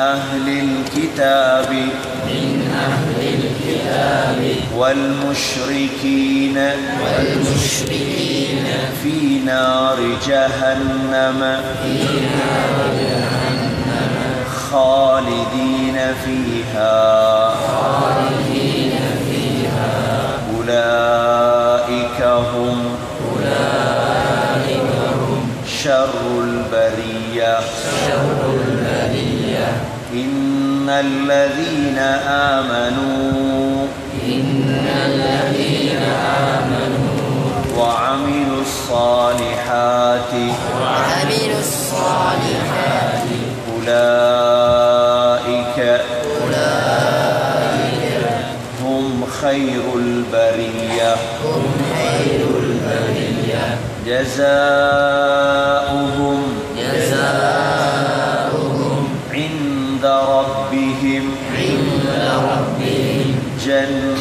أهل الكتاب. من أهل الكتاب والمشركين. والمشركين في نار جهنم. في نار جهنم خالدين فيها. خالدين فيها أولئك هم أولئك هم. شر البرية شر البرية إن الذين آمنوا إن الذين آمنوا وعملوا الصالحات وعملوا الصالحات أولئك أولئك هم خير البرية هم خير البرية جزاؤهم جزاؤهم عند ربهم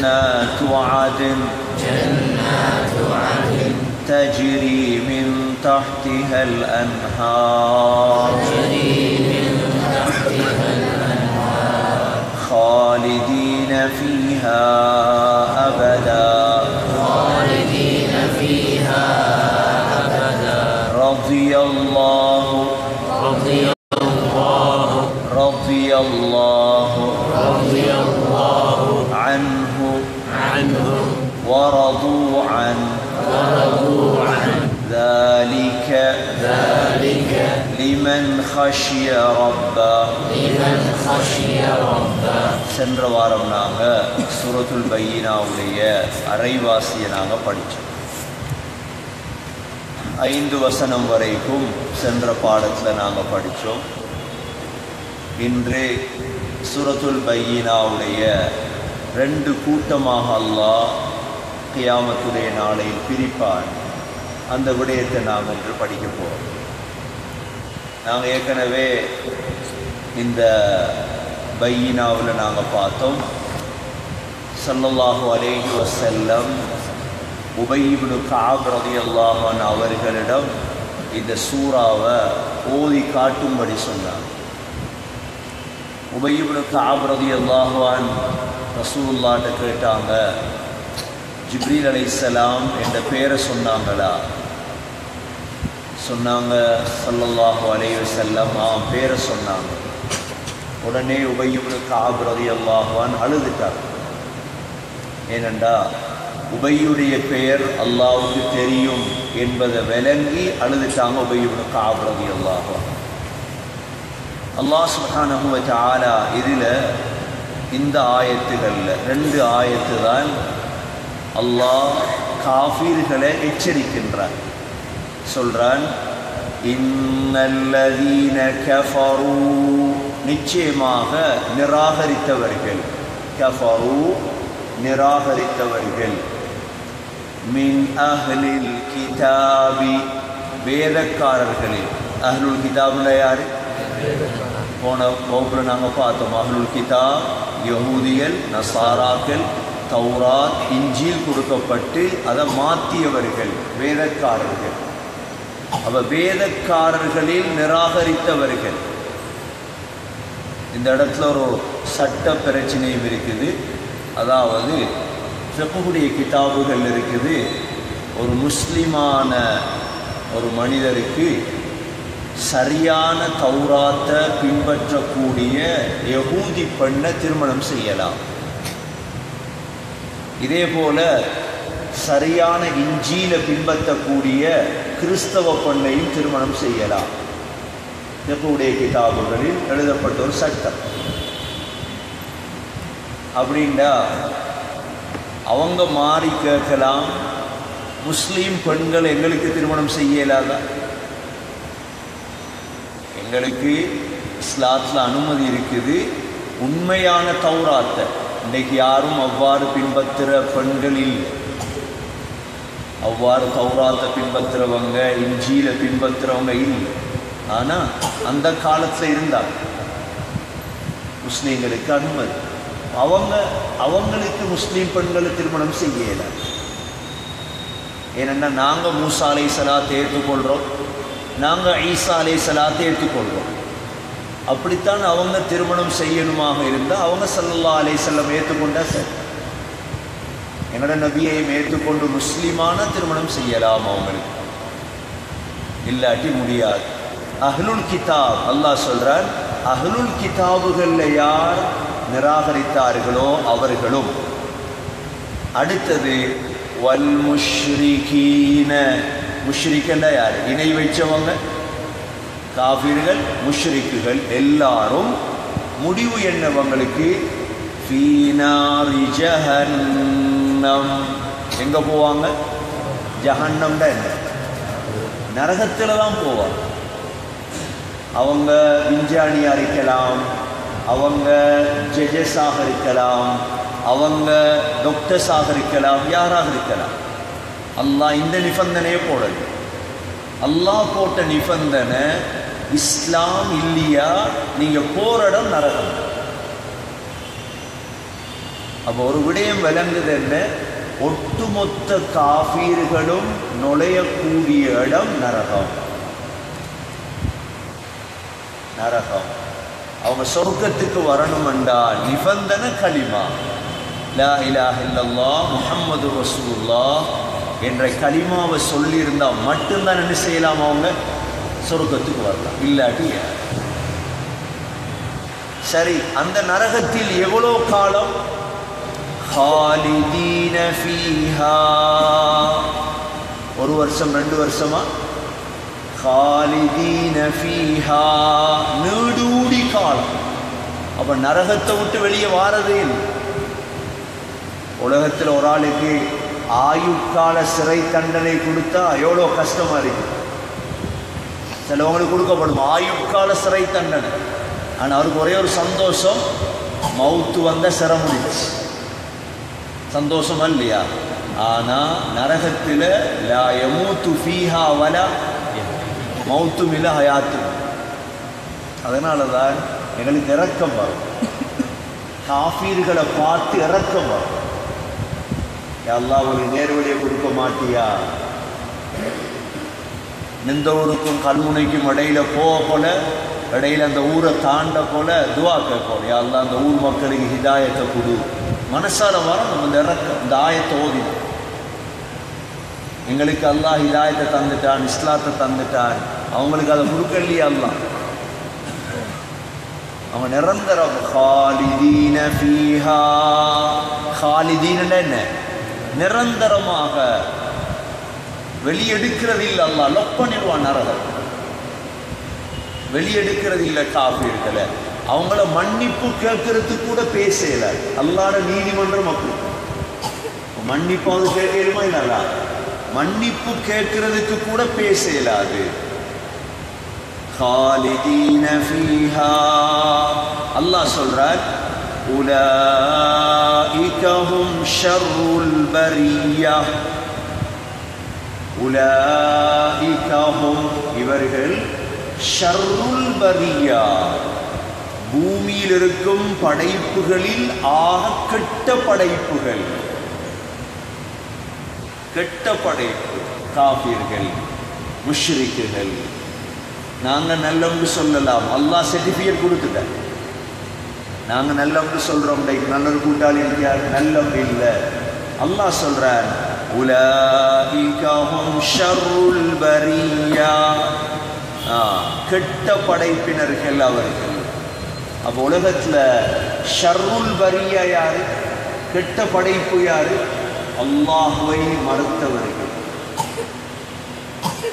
جنات عدن جنات عدن تجري من تحتها الأنهار. تجري அரைவாசியை நாங்கள் படித்தோம் ஐந்து வசனம் வரைக்கும் சென்ற பாடத்தில் நாங்கள் படித்தோம் இன்று சுரத்துல் பையினாவுடைய ரெண்டு கூட்டமாக அல்லாஹ் கியாமத்துடைய நாளையில் பிரிப்பான் அந்த விடயத்தை நாம் இன்று படிக்க போகிறோம் நாங்கள் ஏற்கனவே இந்த பையினாவில் நாங்கள் பார்த்தோம். சல்லல்லாஹு அலேஹி வசல்லம் உபயிப்னு காபிரதி ரலியல்லாஹு அவர்களிடம் இந்த சூறாவை ஓதி காட்டும்படி சொன்னார். உபயிப்னு காபிரதி அல்லாஹான் ரசூல்லாட்ட கேட்டாங்க ஜிப்ரீல் அலைஹிஸ்ஸலாம் என்ற பேரை சொன்னாங்களா? சொன்னாங்க சல்லல்லாஹு அலைஹி செல்லம் ஆ பேரை சொன்னாங்க. உடனே உபையுப்னு காபிரதி அல்லாஹான் அழுதுட்டார். ஏனென்றா உபையுடைய பெயர் அல்லாவுக்கு தெரியும் என்பதை விளங்கி அழுதுட்டாங்க உபையுப்னு காப் அல்லாஹ் அல்லாஹ் சுப்ஹானஹு அஹ் ஆலா இதில் இந்த ஆயத்துகளில் ரெண்டு ஆயத்து தான் அல்லாஹ் காஃபீர்களை எச்சரிக்கின்றான். சொல்றான் இன்னல்லதீன கஃபரு. நிச்சயமாக நிராகரித்தவர்கள் கஃபரு நிராகரித்தவர்கள். மின் அஹ்லில் கிதாபி. வேதக்காரர்களில் அஹ்லுல் கிதாபில் யாரு? போன வகுப்பில் நாங்கள் பார்த்தோம். அஹ்லுல் கிதாப் யகூதிகள் நசாராக்கள் தௌராத் இஞ்சில் கொடுக்கப்பட்டு அதை மாற்றியவர்கள் வேதக்காரர்கள். அவ வேதக்காரர்களில் நிராகரித்தவர்கள். இந்த இடத்துல ஒரு சட்ட பிரச்சனையும் இருக்குது. அதாவது ஃபிக்குடைய கிதாபுகள் இருக்குது. ஒரு முஸ்லிமான ஒரு மனிதருக்கு சரியான தௌராத்தை பின்பற்றக்கூடிய யகூதி பெண்ணை திருமணம் செய்யலாம். இதே போல சரியான இஞ்சியில பின்பற்றக்கூடிய கிறிஸ்தவ பெண்ணையும் திருமணம் செய்யலாம். யகூடைய கிதாபுகளில் எழுதப்பட்ட ஒரு சட்டம். அப்படின்னா அவங்க மாறி கேட்கலாம். முஸ்லீம் பெண்கள் எங்களுக்கு திருமணம் செய்ய இல்லாதா எங்களுக்கு இஸ்லாத்தில் அனுமதி இருக்குது. உண்மையான தௌராத்தை இன்னைக்கு யாரும் அவ்வாறு பின்பற்றுற பெண்கள் இல்லை. அவ்வாறு தௌராத்தை பின்பற்றுறவங்க இஞ்சியில பின்பற்றுறவங்க இல்லை. ஆனால் அந்த காலத்தில் இருந்தாங்க. முஸ்லீம்களுக்கு அனுமதி. அவங்க அவங்களுக்கு முஸ்லீம் பெண்களை திருமணம் செய்யல. ஏனென்னா நாங்கள் மூசா அலை சலாத்தை ஏற்றுக்கொள்கிறோம் நாங்கள் ஈசா அலை சலாத்தை ஏற்றுக்கொள்கிறோம் அப்படித்தான் அவங்க திருமணம் செய்யணுமாக இருந்தால் அவங்க சல்லல்லா அலை செல்லம் ஏற்றுக்கொண்டா சரி. எங்களோட நபியையும் ஏற்றுக்கொண்டு முஸ்லீமான திருமணம் செய்யலாம் அவங்களுக்கு. இல்லாட்டி முடியாது. அஹ்லுல் கிதாப் அல்லாஹ் சொல்கிறார் அஹ்லுல் கிதாபுகள்ல யார் நிராகரித்தார்களோ அவர்களும். அடுத்தது வல் முஷ்ரிகீன முஷ்ரிக்கல்ல யார்? இணை வைச்சவங்க. காபிர்கள் முஷ்ரிக்குகள் எல்லாரும் முடிவு என்னவங்களுக்கு ஜஹன்னம். எங்க போவாங்க? ஜஹன்னம்னா என்ன? நரகத்தில் தான் போவாங்க. அவங்க விஞ்ஞானியா இருக்கலாம் அவங்க ஜட்ஜஸாக இருக்கலாம் அவங்க டாக்டர்ஸாக இருக்கலாம் யாராக இருக்கலாம் அல்லாஹ் இந்த நிபந்தனையே போடல அல்லாஹ் போட்ட நிபந்தனை இஸ்லாம் இல்லையா? நீங்க போகிற இடம் நரகம். அப்போ ஒரு விடயம் விளங்குது என்ன? ஒட்டுமொத்த காபீர்களும் நுழையக்கூடிய இடம் நரகம். நரகம். அவங்க சொர்க்கத்துக்கு வரணும் என்றால் நிபந்தன களிமா? லா இலாஹ் இல்லல்லா முஹம்மது ரசூல்லா என்ற களிமாவை சொல்லியிருந்தால் மட்டும்தான் என்ன செய்யலாம் அவங்க? சொர்க்கத்துக்கு வரலாம். இல்லாட்டி சரி அந்த நரகத்தில் எவ்வளோ காலம்? ஒரு வருஷம் ரெண்டு வருஷமா? நீடூடி காலம். அப்ப நரகத்தை விட்டு வெளியே வாரதே இல்லை உலகத்தில் ஒரு ஆளுக்கு ஆயுட்கால சிறை தண்டனை கொடுத்தா எவ்வளோ கஷ்டமா இருக்கு? சிலவங்களுக்கு கொடுக்கப்படும்? ஆயுட்கால சிறை தண்டனை. ஆனால் அவருக்கு ஒரே ஒரு சந்தோஷம் மவுத்து வந்த சிறை சந்தோஷமா இல்லையா? ஆனா நரகத்தில் லா எமூத்து ஃபீஹா வல மௌத்து இல்லை ஹயாத்தும். அதனால தான் எங்களுக்கு இறக்கம் வரும். காஃபீர்களை பார்த்து இறக்கம் வரும். எல்லாம் ஒரு நேர்வழியை கொடுக்க மாட்டியா? எந்த ஊருக்கும் கல்முனைக்கும் இடையில போக போல இடையில அந்த ஊரை தாண்ட போல துவா கேட்போம் யாரெல்லாம் அந்த ஊர் மக்களுக்கு ஹிதாயத்தை கொடு. மனசால வரணும் நம்ம இறக்கம் இந்த ஆயத்தை ஓதிடும் எங்களுக்கு அல்லாஹ் ஹிதாயத்தை தந்துட்டான் இஸ்லாத்தை தந்துட்டான். அவங்களுக்கு அதை கொடுக்கலையே அல்லாம் அவங்க நிரந்தரம் ஹாலிதீன ஃபீஹா. ஹாலிதீன என்ன? நிரந்தரமாக வெளியெடுக்கிறது இல்லை அல்லா லொக் பண்ணிடுவான் நரகம். வெளியெடுக்கிறது இல்லை காப்பீர்களை அவங்கள மன்னிப்பு கேட்கறதுக்கு கூட பேசல. அல்லாட நீதிமன்றம் அப்படி. மன்னிப்பாவது கேட்கலுமா இல்லைங்களா மன்னிப்பு கேட்கறதுக்கு கூட பேச இயலாது خالدين فيها அல்லாஹ் சொல்றார் أولئك هم شر البرية أولئك هم இவர்கள் ஷர்ருல் பரியா பூமியில் இருக்கும் படைப்புகளில் ஆக கெட்ட படைப்புகள் கெட்ட படைப்பு காபீர்கள் முஷ்ரிக்குகள் நாங்க நல்லவங்க சொல்லலாம். அல்லாஹ் சர்டிஃபிகேட் கொடுத்துட்டார். நாங்க நல்லவங்க சொல்றோம். டைக் நல்ல ஒரு கூட்டாளி இருக்கார் நல்லவங்க இல்லை. அல்லாஹ் சொல்கிறார் உலகிக ஷருல் பரியா. கெட்ட படைப்பினர்கள் அவர்கள். அப்போ உலகத்துல ஷர்ருல் பரியா யாரு? கெட்ட படைப்பு யாரு? அல்லாஹுவை மறுத்தவர்கள்.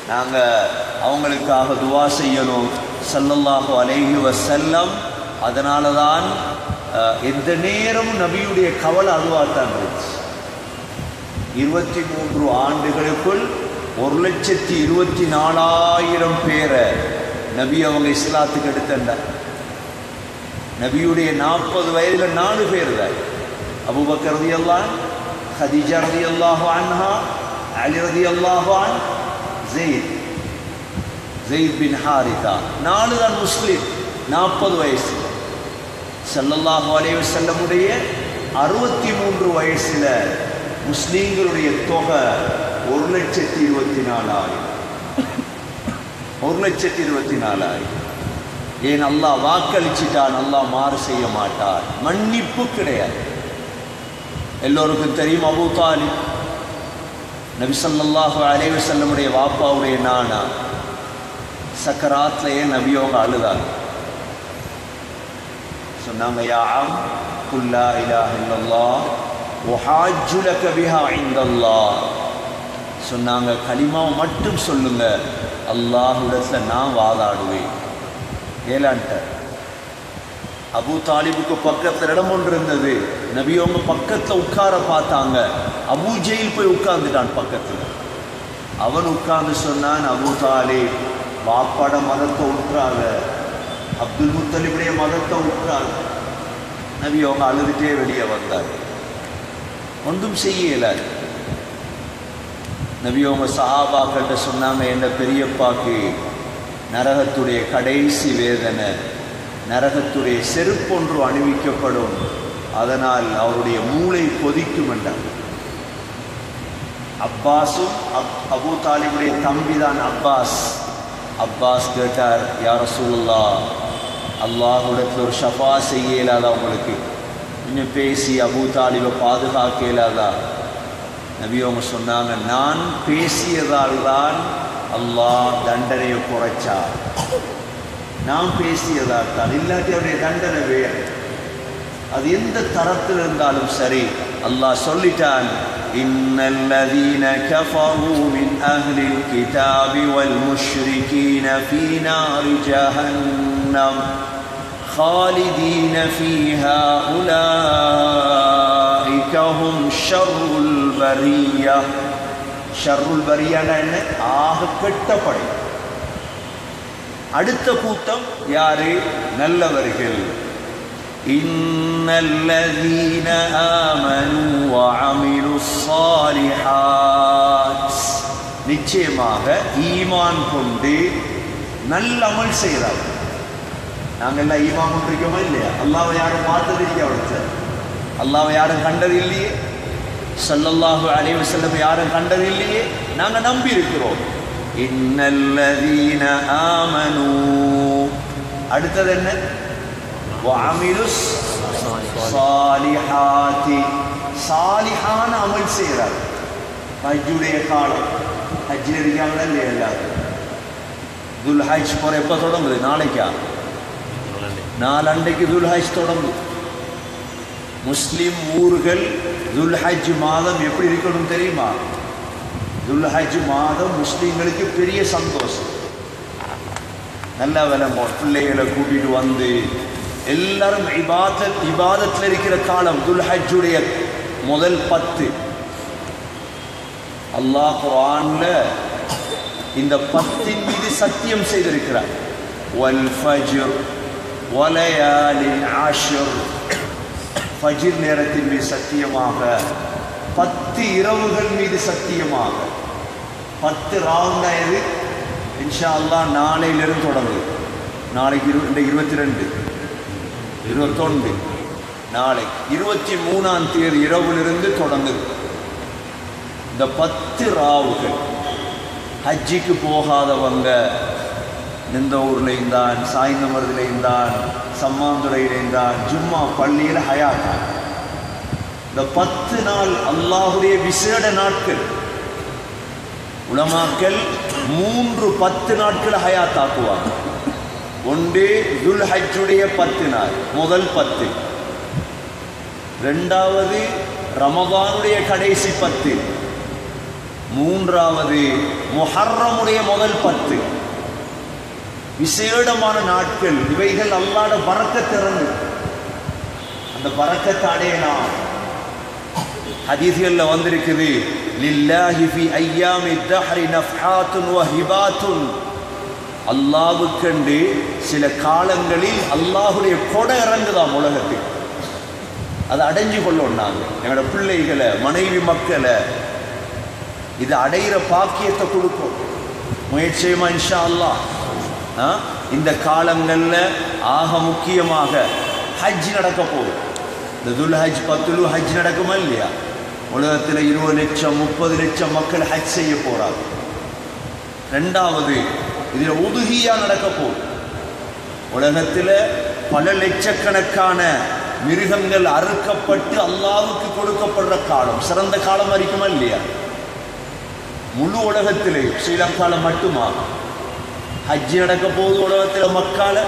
நாங்க அவங்களுக்காக துவா செய்யணும். சல்லல்லாஹு அலைஹி செல்லம் அதனால தான் அஹ், எந்த நேரமும் நபியுடைய கவலை அதுவாக தான் இருந்துச்சு. இருபத்தி மூன்று ஆண்டுகளுக்குள் ஒரு லட்சத்தி இருபத்தி நாலாயிரம் பேரை நபி அவங்க இஸ்லாத்துக்கு எடுத்தண்டார் நபியுடைய நாற்பது வயதில் நாலு பேர் தான் அபுபக்கர் ரதி அல்லான் ஹதிஜா ரதி அன்ஹா அலி ரதி அல்லாஹான் ஜெயித் ஜெயித் பின் ஹாரிதா நாலு தான் முஸ்லீம். நாற்பது வயசு. ஸல்லல்லாஹு அலைஹி செல்லமுடைய அறுபத்தி மூன்று வயசுல முஸ்லீம்களுடைய தொகை ஒரு லட்சத்தி இருபத்தி நாலாயிரம் ஒரு லட்சத்தி இருபத்தி நாலாயிரம் ஏன் நல்லா வாக்களிச்சிட்டான் நல்லா மாறு செய்ய மாட்டார் மன்னிப்பு கிடையாது. எல்லோருக்கும் தெரியும் அபு தாலிப் நபிசல்லாஹு அலைவு செல்லமுடைய வாப்பாவுடைய நானா? சக்கராத்லயே நபியோக அழுதார் சொன்னாங்க யா குல்லா இலா இல்லல்லாஹ் வஹாஜ்ஜு பிஹா இந்தல்லாஹ் சொன்னாங்க கலிமாவை மட்டும் சொல்லுங்க அல்லாஹுடத்தில் நான் வாதாடுவேன். ஏலான்ட்ட அபு தாலிபுக்கு பக்கத்துல இடம் ஒன்று இருந்தது. நபியவங்க பக்கத்துல உட்கார பார்த்தாங்க. அபு ஜெயில் போய் உட்கார்ந்துட்டான் பக்கத்துல. அவன் உட்கார்ந்து சொன்னான் அபு தாலிப் வாப்பாட மதத்தை விட்டுறாங்க அப்துல் முத்தலிபுடைய மதத்தை விட்டுறாங்க நபி அவங்க அழுதுட்டே வெளியே வந்தார். ஒன்றும் செய்யல. நபி அவங்க சஹாபாக்கிட்ட சொன்னாங்க என்ன பெரியப்பாக்கு நரகத்துடைய கடைசி வேதனை. நரகத்துடைய செருப்பொன்று அணிவிக்கப்படும். அதனால் அவருடைய மூளை கொதிக்கும் என்றார். அப்பாஸும் அப் அபூ தாலிபுடைய தம்பிதான் அப்பாஸ். அப்பாஸ் கேட்டார் யார சூழல்லா அல்லாஹுடத்தில் ஒரு ஷஃபா செய்ய இயலாதா உங்களுக்கு? இன்னும் பேசி அபூ தாலிபை பாதுகாக்க இயலாதா? நபி அவங்க சொன்னாங்க நான் பேசியதால் தான் அல்லாஹ் தண்டனையை குறைச்சார். நான் பேசியதால் தான் இல்லாட்டி அவருடைய தண்டனை வேறு அது எந்த தரத்தில் இருந்தாலும் சரி அல்லாஹ் சொல்லிட்டான் إن الذين كفروا من أهل الكتاب والمشركين في نار جهنم خالدين فيها أولئك هم شر البرية شر البرية என்ன ஆக கெட்ட படை அடுத்த கூட்டம் யாரு நல்லவர்கள் إن الذين آمنوا وعملوا الصالحات நிச்சயமாக ஈமான் கொண்டு நல்ல அமல் செய்கிறார் நாங்கள் எல்லாம் ஈமான் கொண்டிருக்கோமா இல்லையா அல்லாவை யாரும் பார்த்தது இல்லையா அவருக்கு அல்லாவை யாரும் கண்டது இல்லையே சல்லல்லாஹு அலைஹி வஸல்லம் யாரும் கண்டது இல்லையே நாங்க நம்பி இருக்கிறோம் இன்னல்லதீன ஆமனு. அடுத்தது என்ன வஅமிலுஸ் சாலிஹாத்தி. சாலிஹான அமல் செய்கிறார். ஹஜ்ஜுடைய காலம். ஹஜ்ஜில் இருக்காங்களா இல்லையா எல்லாரும்? துல் ஹஜ் போகிற எப்போ தொடங்குது? நாளைக்கா? நாலண்டைக்கு துல் ஹஜ் தொடங்கும் முஸ்லீம் ஊர்கள் துல் ஹஜ் மாதம் எப்படி இருக்கணும் தெரியுமா? துல்ஹஜ் மாதம் முஸ்லீம்களுக்கு பெரிய சந்தோஷம். நல்ல வேலை பிள்ளைகளை கூட்டிட்டு வந்து எல்லாரும் இபாதத் இபாதத்தில் இருக்கிற காலம் துல்ஹஜுடைய முதல் பத்து. அல்லாஹ் குர்ஆன்ல இந்த பத்தின் மீது சத்தியம் செய்திருக்கிறார். வல் ஃபஜ்ர் வலயாலின் ஆஷர் ஃபஜ்ர் நேரத்தின் மீது சத்தியமாக பத்து இரவுகள் மீது சத்தியமாக. பத்து ராவுண்டா எது இன்ஷா அல்லாஹ் நாளையிலிருந்து தொடங்குது நாளைக்கு இரு இந்த இருபத்தி ரெண்டு இருபத்தொன்று. நாளை இருபத்தி மூணாம் தேதி இரவிலிருந்து தொடங்குது இந்த பத்து ராவுகள் ஹஜ்ஜிக்கு போகாதவங்க இந்த ஊர்லையும் தான் சாய்ந்தமருதிலையும் தான் சம்மாந்துறையிலையும் தான் ஜும்மா பள்ளியில் ஹயாத்தான் இந்த பத்து நாள் அல்லாஹுடைய விசேட நாட்கள். உலமாக்கள் மூன்று பத்து நாட்கள் ஹயாத்தாக்குவாங்க ஒன்று துல் ஹஜ்ஜுடைய பத்து நாள் முதல் பத்து. ரெண்டாவது ரமதானுடைய கடைசி பத்து. மூன்றாவது முஹர்ரமுடைய முதல் பத்து. விசேடமான நாட்கள் இவைகள் அல்லாட பறக்க திறந்து. அந்த பறக்கத்தை அடையலாம். ஹதீசுகளில் வந்திருக்குது லில்லாஹி ஃபி ஐயாமி தஹ்ரி நஃப்ஹாத்துன் வ ஹிபாத்துன். அல்லாவுக்கண்டு சில காலங்களில் அல்லாஹுடைய கொடை இறங்குதாம் உலகத்துக்கு. அதை அடைஞ்சு கொள்ளணும் நாங்கள் எங்களோட பிள்ளைகளை மனைவி மக்களை இது அடையிற பாக்கியத்தை கொடுக்கும். முயற்சியுமா இன்ஷா அல்லாஹ் ஆ? இந்த காலங்களில் ஆக முக்கியமாக ஹஜ் நடக்க போகுது. இந்த துல் ஹஜ் பத்துலு ஹஜ் நடக்குமா இல்லையா? உலகத்தில் இருபது லட்சம் முப்பது லட்சம் மக்கள் ஹஜ் செய்ய போறாங்க. ரெண்டாவது இதில் உதுகியா நடக்க போகுது. உலகத்தில் பல லட்சக்கணக்கான மிருகங்கள் அறுக்கப்பட்டு அல்லாவுக்கு கொடுக்கப்படுற காலம் சிறந்த காலம் வரைக்குமா இல்லையா? முழு உலகத்திலே ஸ்ரீலங்கால மட்டுமா? ஹஜ்ஜி நடக்க போகுது உலகத்தில் மக்கால.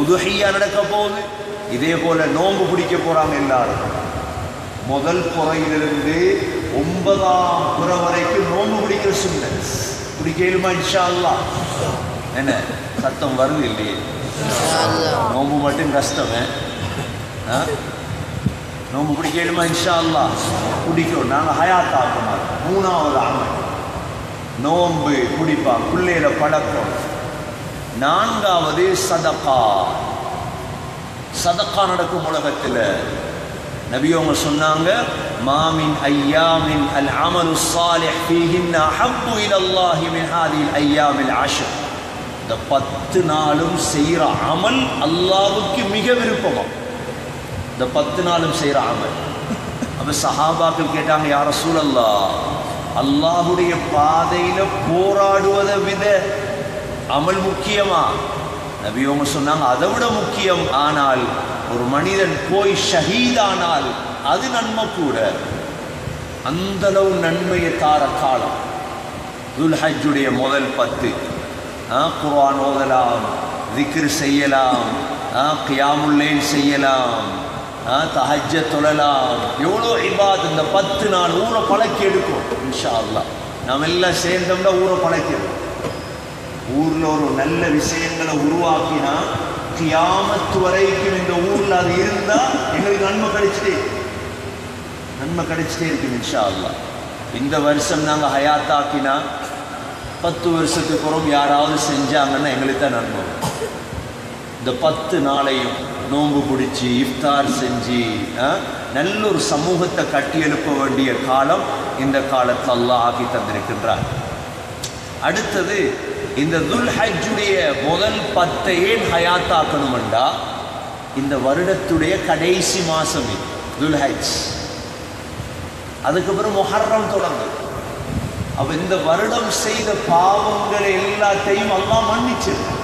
உதுஹியா நடக்க போகுது. இதே போல நோன்பு பிடிக்க போறாங்க எல்லாரும். முதல் புறையிலிருந்து ஒன்பதாம் புற வரைக்கும் நோன்பு பிடிக்கிற சுண்ணத் பிடிக்கலுமா இன்ஷா அல்லாஹ் என்ன? சத்தம் வருது இல்லையே? நோன்பு மட்டும் கஷ்டமே ஆ? நோன்பு பிடிக்கலுமா இன்ஷா அல்லாஹ் பிடிக்கும். நாங்கள் ஹயாத் ஆக்கணும். மூணாவது அமல். நோன்பு குடிப்பா பிள்ளையில பழக்கம். நான்காவது சதகா சதகா நடக்கும் உலகத்தில். நபியவங்க சொன்னாங்க மாமின் ஐயாமின் அல் அமலு சாலிஹ் ஃபீஹின் அஹப்பு இலல்லாஹி மின் ஹாதில் ஐயாமில் ஆஷர் இந்த பத்து நாளும் செய்கிற அமல் அல்லாவுக்கு மிக விருப்பமாக இந்த பத்து நாளும் செய்கிற அமல். அப்ப சஹாபாக்கள் கேட்டாங்க யார சூழல்லா அல்லாஹுடைய பாதையில் போராடுவதை விட அமல் முக்கியமா? நபியவங்க சொன்னாங்க அதை விட முக்கியம். ஆனால் ஒரு மனிதன் போய் ஷஹீதானால் அது நன்மை கூட. அந்தளவு நன்மையை தார காலம். துல்ஹஜுடைய முதல் பத்து. ஆ, குர்ஆன் ஓதலாம் திக்ரு செய்யலாம் ஆ, செய்யலாம் ஆ, தொழலாம். எவ்வளோ இபாத் இந்த பத்து நாள் ஊரை பழக்கி எடுக்கும் இன்ஷா அல்லா நாம் எல்லாம் சேர்ந்தோம்னா ஊரை பழக்கிடும் ஊரில் ஒரு நல்ல விஷயங்களை உருவாக்கினா கியாமத்து வரைக்கும் இந்த ஊர்ல அது இருந்தா எங்களுக்கு நன்மை கிடைச்சிட்டே நன்மை கிடைச்சிட்டே இருக்கு இன்ஷா அல்லாஹ் இந்த வருஷம் நாங்க ஹயாத்தாக்கினா பத்து வருஷத்துக்கு பிறகு யாராவது செஞ்சாங்கன்னா எங்களுக்கு தான் நன்மை இந்த பத்து நாளையும் நோன்பு பிடிச்சி இஃப்தார் செஞ்சு நல்ல ஒரு சமூகத்தை கட்டி எழுப்ப வேண்டிய காலம் இந்த காலத்தை அல்லாஹ் ஆக்கி தந்திருக்கின்றார். அடுத்தது இந்த துல் ஹஜ்ஜுடைய முதல் பத்தையே ஏன் இந்த வருடத்துடைய கடைசி மாதம் இது துல்ஹஜ். அதுக்கப்புறம் முஹர்ரம் தொடங்கும். அப்ப இந்த வருடம் செய்த பாவங்களை எல்லாத்தையும் அல்லாஹ் மன்னிச்சிருக்கான்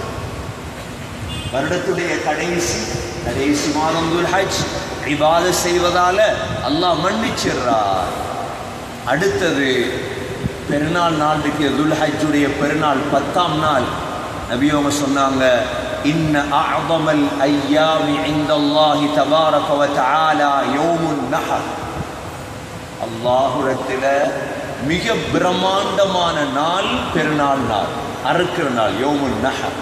வருடத்துடைய கடைசி கடைசி மாதம் துல்ஹஜ் இபாத செய்வதால அல்லாஹ் மன்னிச்சிடுறார் அடுத்தது பெருநாள் நாளுக்கு துல்ஹஜுடைய பெருநாள் பத்தாம் நாள். நபியோங்க சொன்னாங்க இன்ன அஅதமல் ஐயாமி இந்தல்லாஹி தபாரக வ தஆலா யௌமுன் நஹர். அல்லாஹுடத்தில் மிக பிரம்மாண்டமான நாள் பெருநாள் நாள் அறுக்கிற நாள் யோமுன் நஹர்.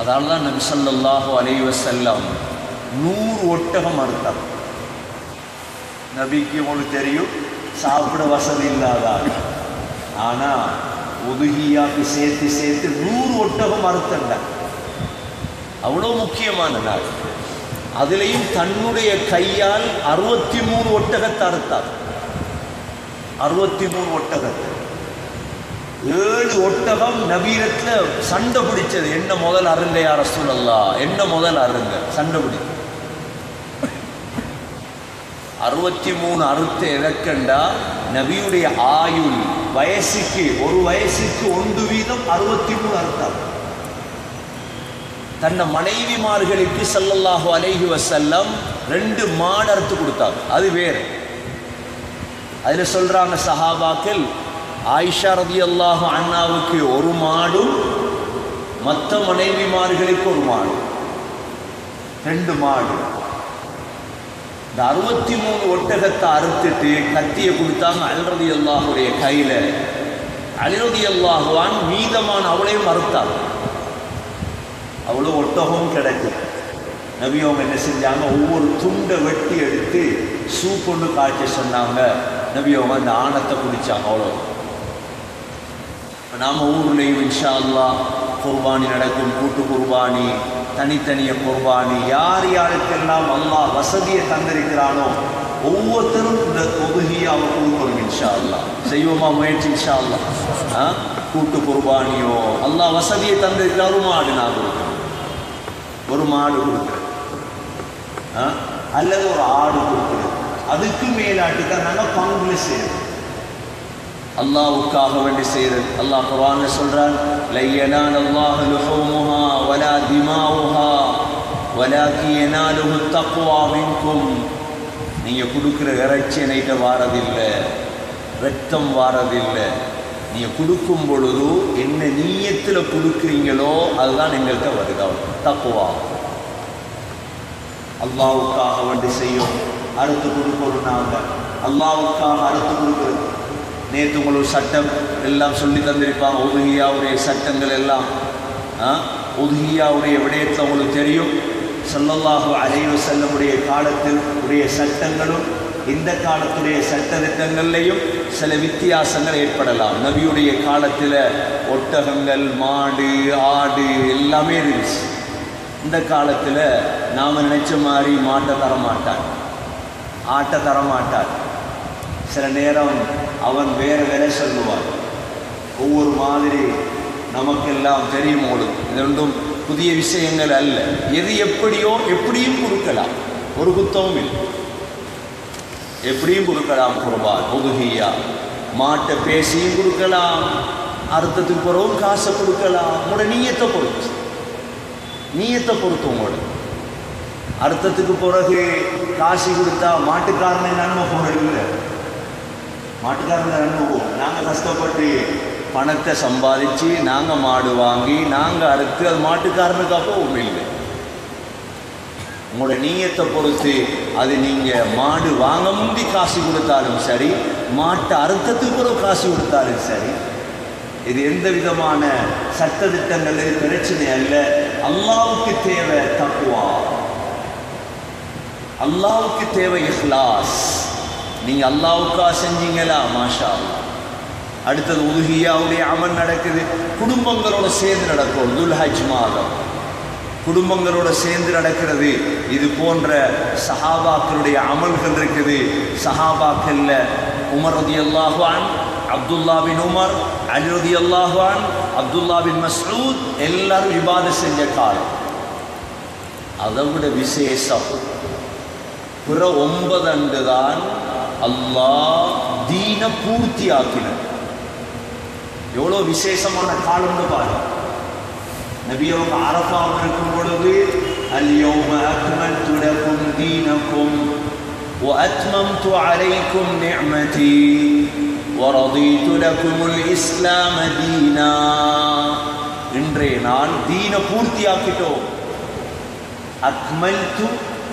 அதனால தான் நபி ஸல்லல்லாஹு நூறு ஒட்டகம் அறுத்தார். நபிக்கு உங்களுக்கு தெரியும் சாப்பிட வசதி இல்லாதார் ஆனா உதுகியாக்கு சேர்த்து சேர்த்து நூறு ஒட்டகம் அறுத்தண்டார் அவ்வளோ முக்கியமான நாள். அதுலேயும் தன்னுடைய கையால் அறுபத்தி மூணு ஒட்டகத்தை அறுத்தார். அறுபத்தி மூணு ஒட்டகத்தை. ஏழு ஒட்டகம் நவீனத்தில் சண்டை பிடிச்சது. என்ன முதல் அருங்க யார சூழல்லா என்ன முதல் அருங்க? சண்டை பிடிச்சது அறுபத்தி மூணு அறுத்த இலக்கண்டா நபியுடைய ஆயுள். வயசுக்கு ஒரு வயசுக்கு ஒன்று வீதம் அறுபத்தி மூணு அறுத்தார். தன்னை மனைவிமார்களுக்கு ஸல்லல்லாஹு அலைஹி வசல்லம் ரெண்டு மாடு அறுத்து கொடுத்தாங்க அது வேறு. அதுல சொல்றாங்க சஹாபாக்கள் ஆயிஷா ரதியல்லாஹு அண்ணாவுக்கு ஒரு மாடும் மற்ற மனைவிமார்களுக்கு ஒரு மாடு ரெண்டு மாடு. இந்த அறுபத்தி மூணு ஒட்டகத்தை அறுத்துட்டு கத்தியை கொடுத்தாங்க அல்ரதி அல்லாஹுடைய கையில. அலிரதி அல்லாஹுவான் மீதமான அவளையும் அறுத்தாங்க அவ்வளோ ஒட்டகமும் கிடைக்கும் நபி அவங்க என்ன செஞ்சாங்க? ஒவ்வொரு துண்டை வெட்டி எடுத்து சூப் ஒன்று காய்ச்ச சொன்னாங்க. நபி அவங்க அந்த ஆணத்தை குடித்தாங்க அவ்வளோ நாம் ஊர்லேயும் இன்ஷா அல்லாஹ் குர்பானி நடக்கும் கூட்டு குர்பானி தனித்தனிய குர்பானி. யார் யாருக்கெல்லாம் அல்லாஹ் வசதியை தந்திருக்கிறானோ ஒவ்வொருத்தரும் இந்த உபகியாவை கொடுக்கணும் இன்ஷா அல்லாஹ் செய்வோமா முயற்சி இன்ஷா அல்லாஹ் ஆ? கூட்டு குர்பானியோ. அல்லாஹ் வசதியை தந்திருக்கிறார் ஒரு மாடு நான் கொடுக்குறேன் ஒரு மாடு கொடுக்குறேன் ஆ? அல்லது ஒரு ஆடு கொடுக்குறேன் அதுக்கு மேலாட்டு தான் நாங்கள் பங்குல செய்யறோம் அல்லாவுக்காக வேண்டி செய்யறது அல்லாஹ் குர்ஆன்ல சொல்றான் லையனான் அல்லாஹ் லுஹூமுஹா ولا دماؤها ولكن يناله التقوى منكم நீங்க கொடுக்குற இறைச்சி என்கிட்ட வாரதில்லை ரத்தம் வாரதில்லை நீங்க கொடுக்கும் பொழுது என்ன நீயத்துல கொடுக்குறீங்களோ அதுதான் எங்கள்கிட்ட வருதா தக்குவா அல்லாவுக்காக வேண்டி செய்யும் அறுத்து கொடுக்கணும் நாங்கள் அல்லாவுக்காக அறுத்து கொடுக்குறது நேற்று உங்களுக்கு சட்டம் எல்லாம் சொல்லி தந்திருப்பாங்க உதுகியாவுடைய சட்டங்கள் எல்லாம் ஆ உதுகியாவுடைய விடயத்தை உங்களுக்கு தெரியும். ஸல்லல்லாஹு அலைஹி செல்லமுடைய காலத்தில் உடைய சட்டங்களும் இந்த காலத்துடைய சட்டத்திட்டங்கள்லையும் சில வித்தியாசங்கள் ஏற்படலாம். நபியுடைய காலத்தில் ஒட்டகங்கள் மாடு ஆடு எல்லாமே இருந்துச்சு. இந்த காலத்தில் நாம் நினச்ச மாதிரி மாட்டை தரமாட்டான் ஆட்டை தரமாட்டான் சில நேரம் அவன் வேறு வேற சொல்லுவான். ஒவ்வொரு மாதிரி நமக்கெல்லாம் தெரியும் உங்களுக்கு இது ஒன்றும் புதிய விஷயங்கள் அல்ல. எது எப்படியோ எப்படியும் கொடுக்கலாம். ஒரு குத்தமும் இல்லை. எப்படியும் கொடுக்கலாம் குர்பான். உதுகியா மாட்டை பேசியும் கொடுக்கலாம். அர்த்தத்துக்கு பிறகும் காசை கொடுக்கலாம். உங்களோட நீயத்தை பொறுத்து. நீயத்தை பொறுத்து உங்களோட. அர்த்தத்துக்கு பிறகு காசு கொடுத்தா மாட்டுக்காரனை நன்மை போகிறது இல்லை. மாட்டுக்காரன் நன்மை போகும் நாங்கள் கஷ்டப்பட்டு பணத்தை சம்பாதிச்சு நாங்கள் மாடு வாங்கி நாங்கள் அறுத்து அது மாட்டுக்காரனுக்காக ஒன்றும் இல்லை உங்களோட நீயத்தை பொறுத்து அது நீங்கள் மாடு வாங்க முந்தி காசு கொடுத்தாலும் சரி மாட்டை அறுத்தத்துக்கு கூட காசு கொடுத்தாலும் சரி இது எந்த விதமான சட்ட திட்டங்கள் பிரச்சனை அல்ல. அல்லாவுக்கு தேவை தக்குவா. அல்லாவுக்கு தேவை இஹ்லாஸ். நீங்க அல்லாவுக்கா செஞ்சீங்களா? மாஷா அல்லா அடுத்தது உதுகியாவுடைய அமல் நடக்குது. குடும்பங்களோட சேர்ந்து நடக்கும். துல்ஹஜ் மாதம். குடும்பங்களோட சேர்ந்து நடக்கிறது. இது போன்ற சஹாபாக்களுடைய அமல்கள் இருக்குது. சஹாபாக்கள்ல உமர் ரதி அல்லாஹான் அப்துல்லா பின் உமர் அலி ரதி அல்லாஹான் அப்துல்லா பின் மஸ்ரூத் எல்லாரும் விவாத செஞ்ச காலம். அதை விட விசேஷம். பிற ஒன்பது அண்டு தான் அல்லாஹ் தீன பூர்த்தி ஆக்கினர் எவ்வளோ விசேஷமான காலம்னு பாருங்க நபியவங்க அரபாவில் இருக்கும் பொழுது اليوم أكملت لكم دينكم وأتممت عليكم نعمتي ورضيت لكم الإسلام دينا இன்றைய நாள் தீன பூர்த்தியாக்கிட்டோம் அக்மல்து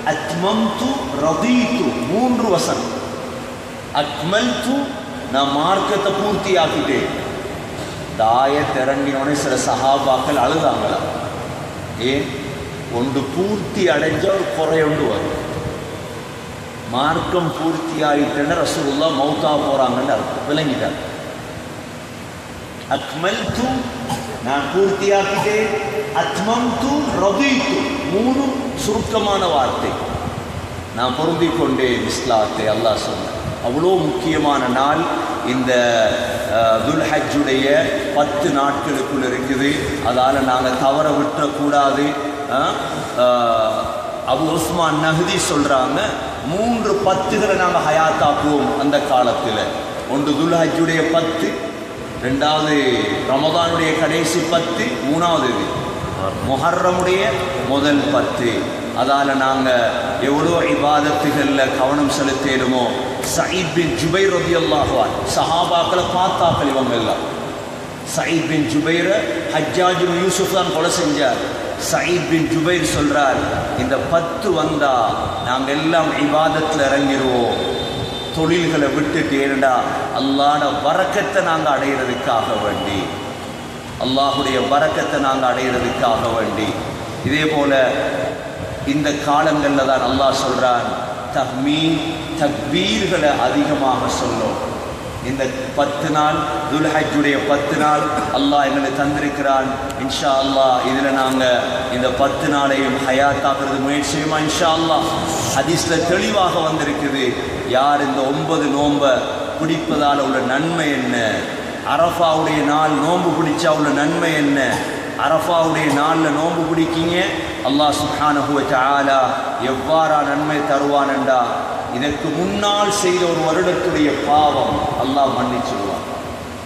அத்மம்து ரதீத்து மூன்று வசனம் அக்மல்து நான் மார்க்கத்தை பூர்த்தியாக்கிட்டேன் தாய திரண்டினோடனே சில சஹாபாக்கள் அழுதாங்களா? ஏன் ஒன்று பூர்த்தி அடைஞ்சால் ஒரு குறை வரும் மார்க்கம் பூர்த்தி ஆயிட்டேன்னு ரசூல்லா மௌத்தா போறாங்கன்னு அர்த்தம். விளங்கிட்டாங்க அக்மல்து நான் பூர்த்தியாக்கிட்டேன். அத்மம்து ரதீத்து. மூணும் சுருக்கமான வார்த்தை. நான் பொருந்திக் கொண்டேன் இஸ்லாத்தை அல்லாஹ் சொன்னேன். அவ்வளோ முக்கியமான நாள் இந்த அஹ், துல்ஹஜ்ஜுடைய பத்து நாட்களுக்குள் இருக்குது. அதால் நாங்கள் தவற விட்டுறக்கூடாது அபு உஸ்மான் நகுதி சொல்கிறாங்க மூன்று பத்துகளை நாங்கள் ஹயாத்தாக்குவோம் அந்த காலத்தில். ஒன்று துல்ஹஜ்ஜுடைய பத்து ரெண்டாவது ரமதானுடைய கடைசி பத்து மூணாவது இது முஹர்ரமுடைய முதல் பத்து. அதால நாங்கள் எவ்வளோ இபாதத்துகளில் கவனம் செலுத்திடுமோ சயீத் பின் ஜுபைர் ரதியல்லாஹுவான் சஹாபாக்களை பார்த்தாக்கள் இவங்க எல்லாம் Saeed bin Jubair Hajjaj Yusuf தான் கொலை செஞ்சார். சயீத் பின் ஜுபைர் சொல்கிறார் இந்த பத்து வந்தா நாங்கள் எல்லாம் விவாதத்தில் இறங்கிடுவோம் தொழில்களை விட்டுட்டு ஏனடா அல்லாட வரக்கத்தை நாங்கள் அடையிறதுக்காக வேண்டி. அல்லாஹுடைய வரக்கத்தை நாங்கள் அடையிறதுக்காக வேண்டி. இதே போல இந்த காலங்களில் தான் அல்லாஹ் சொல்கிறான் தஹ்மீன் தக்பீர்களை அதிகமாக சொல்லும். இந்த பத்து நாள் துல்ஹஜுடைய பத்து நாள் அல்லாஹ் எங்களுக்கு தந்திருக்கிறான். இன்ஷா அல்லாஹ் இதில் நாங்கள் இந்த பத்து நாளையும் ஹயாத்தாக்குறது முயற்சி செய்யுமா இன்ஷா அல்லாஹ் ஹதீஸில் தெளிவாக வந்திருக்குது யார் இந்த ஒன்பது நோன்பை பிடிப்பதால் உள்ள நன்மை என்ன? அரஃபாவுடைய நாள் நோன்பு பிடிச்சா உள்ள நன்மை என்ன? அரஃபாவுடைய நாளில் நோன்பு பிடிக்கீங்க? அல்லாஹ் சுப்ஹானஹு வ எவ்வாறா நன்மை தருவானண்டா? இதற்கு முன்னால் செய்த ஒரு வருடத்துடைய பாவம் அல்லாஹ் மன்னிச்சிடுவான்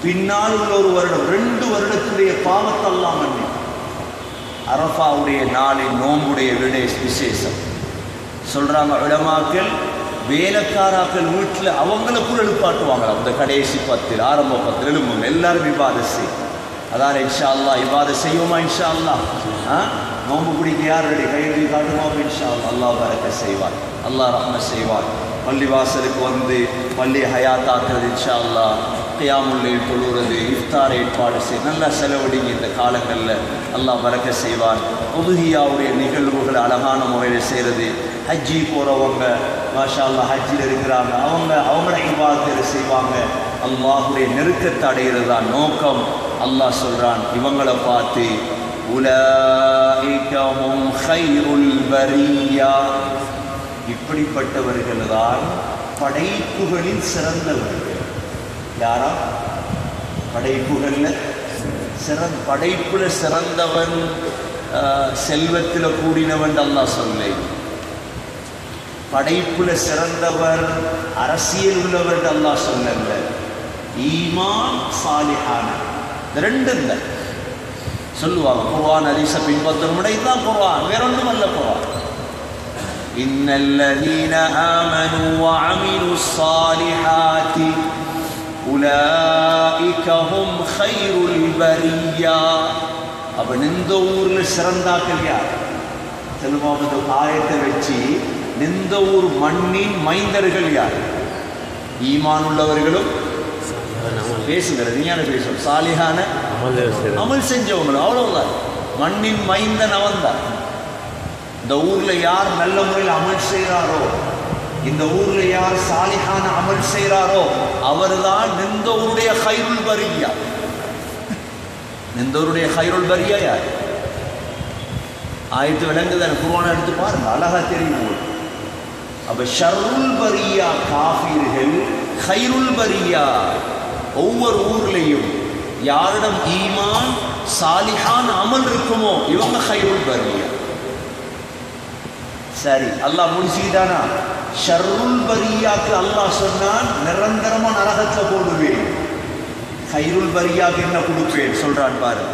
பின்னால் உள்ள ஒரு வருடம் ரெண்டு வருடத்துடைய பாவத்தை அல்லாஹ் மன்னிப்பான். அரஃபாவுடைய நாளின் நோம்புடைய விடை விசேஷம். சொல்கிறாங்க விடமாக்கள் வேலைக்காராக்கள் வீட்டில் அவங்கள கூட எழுப்பாட்டுவாங்க அந்த கடைசி பத்தில் ஆரம்ப பத்தில் எழும்பும். எல்லாரும் இபாத அதான் இன்ஷா அல்லா இவ்வாறு செய்வோமா இன்ஷா அல்லா ஆ? நோம்பு பிடிக்க யாருடைய கைவி கையெழுதி இன்ஷா அல்லா அல்லா பரக்க செய்வார். அல்லாஹ் ரஹ்ம செய்வார். பள்ளிவாசலுக்கு வந்து பள்ளி ஹயாத்தாக்குறது இன்ஷா அல்லா கியாமுல்லை தொழுகிறது இஃப்தார் ஏற்பாடு செய் நல்லா செலவடிங்க இந்த காலங்களில். அல்லாஹ் பறக்க செய்வார். ஒதுகியாவுடைய நிகழ்வுகளை அழகான முறையில் செய்கிறது ஹஜ்ஜி போகிறவங்க மாஷா அல்லா ஹஜ்ஜில் இருக்கிறாங்க. அவங்க அவங்கள இவ்வாறு செய்வாங்க. அல்லாஹுடைய நெருக்கத்தை அடைகிறது தான் நோக்கம். அல்லாஹ் சொல்கிறான் இவங்களை பார்த்து உலகம் ஹைருல் பரியா இப்படிப்பட்டவர்கள் தான் படைப்புகளில் சிறந்தவர்கள். யாரா? படைப்புகள்ல சிறந்த படைப்புல சிறந்தவன் ஆஹ், செல்வத்துல கூடினவன் அல்லாஹ் சொல்லை. படைப்புல சிறந்தவர் அரசியல் உள்ளவர் அல்லாஹ் சொல்லல. ஈமான் சாலிஹான ரெண்டும் இல்லை சொல்லுவாங்க குர்ஆன் ஹதீஸ பின்பற்றணும் இதுதான் குர்ஆன் வேற ஒன்றும் அல்ல குர்ஆன் إن الذين آمنوا وعملوا الصالحات أولئك هم خير البرية அப்ப நிந்த ஊர்ல சிறந்தாக்கள் யார் செல்வம் ஆயத்தை வச்சு நிந்த ஊர் மண்ணின் மைந்தர்கள் யார் ஈமான் உள்ளவர்களும் பேசுகிறது நீயான பேசும் சாலிகான அமல் செஞ்சவங்களும் அவ்வளவுதான். மண்ணின் மைந்தன் அவன்தான். இந்த ஊர்ல யார் நல்ல முறையில் அமல் செய்கிறாரோ இந்த ஊர்ல யார் சாலிஹான அமல் செய்கிறாரோ அவர்தான் நிந்தவருடைய ஹைருல் பரியா. நிந்தவருடைய ஹைருல் பரியா யார்? ஆயத்து விளங்குதான் குருவான எடுத்து பாருங்க அழகா தெரியும் அப்ப ஷர்ருல் பரியா காஃபீர்கள் ஹைருல் பரியா. ஒவ்வொரு ஊர்லயும் யாரிடம் ஈமான் சாலிஹான் அமல் இருக்குமோ இவங்க ஹைருல் பரியா சரி அல்லாஹ் முடிச்சுக்கிட்டானா ஷர்ருல் பரியாக்கு அல்லாஹ் சொன்னான் நிரந்தரமா நரகத்தை போடுவேன். ஹைருல் பரியாக்கு என்ன கொடுப்பேன் சொல்றான் பாரு.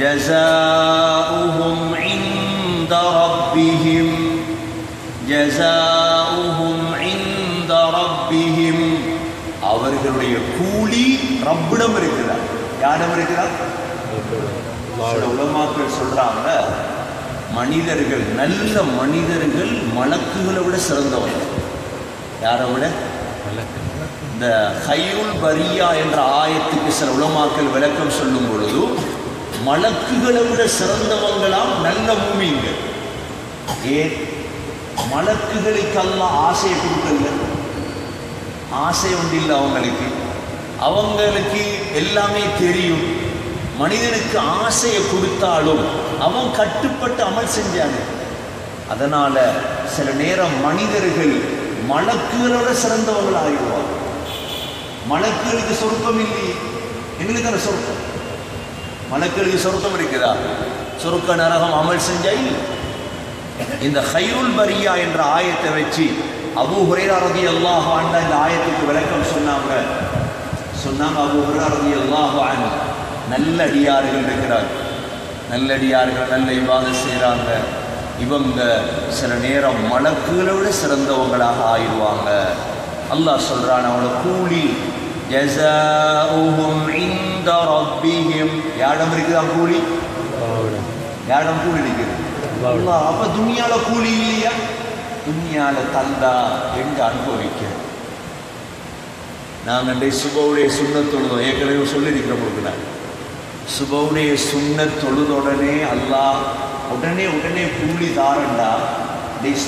ஜஸாஉஹும் இன்த ரப்பிஹிம். ஜஸாஉஹும் அவர்களுடைய கூலி ரப்பிடம் இருக்கிறார். யாரிடம் இருக்கிறார்? சில உலமாக்கள் சொல்றாங்க மனிதர்கள் நல்ல மனிதர்கள் மலக்குகளை விட சிறந்தவர்கள் யாரை விட இந்த ஹையுல் பரியா என்ற ஆயத்துக்கு சில உலமாக்கள் விளக்கம் சொல்லும் பொழுது மலக்குகளை விட சிறந்தவங்களாம் நல்ல மூமிங்கள் ஏன்? மலக்குகளுக்கெல்லாம் ஆசையை கொடுக்கல. ஆசை ஒன்றில்லை அவங்களுக்கு. அவங்களுக்கு எல்லாமே தெரியும். மனிதனுக்கு ஆசையை கொடுத்தாலும் அவன் கட்டுப்பட்டு அமல் செஞ்சாங்க அதனால் சில நேரம் மனிதர்கள் மலக்குகளோட சிறந்தவர்கள் ஆகிடுவாங்க மலக்குகளுக்கு சொருக்கம் இல்லையே எங்களுக்கு அந்த சொருக்கம் மலக்குகளுக்கு சொருக்கம் இருக்குதா? சொருக்க நரகம் அமல் செஞ்சா இல்லை. இந்த ஹைருல் பரியா என்ற ஆயத்தை வச்சு அபூ ஹுரைரா ரதி அல்லாஹ் ஆண்டா இந்த ஆயத்துக்கு விளக்கம் சொன்னாங்க. சொன்னாங்க Abu Hurairah Rati Allah on நல்லடியார்கள் இருக்கிறார். நல்லடியார்கள் நல்ல இவாதம் செய்கிறாங்க இவங்க சில நேரம் மலக்குகளை விட சிறந்தவங்களாக ஆயிடுவாங்க. அல்லாஹ் சொல்றான் அவனோட கூலி யாரிடம் இருக்குதா கூலி? யாரிடம் கூலி இருக்குது அப்ப துனியால கூலி இல்லையா? துனியால தந்தா எங்க அனுபவிக்க? நாங்கள் இன்றைய சுபவுடைய சுண்ணத் தொழுதோம். ஏற்கனவே சொல்லியிருக்கிற உங்களுக்கு சுபவுடைய சுண்ணத் தொழுதுடனே அல்லாஹ் உடனே உடனே கூலி தாரண்டா? டேய்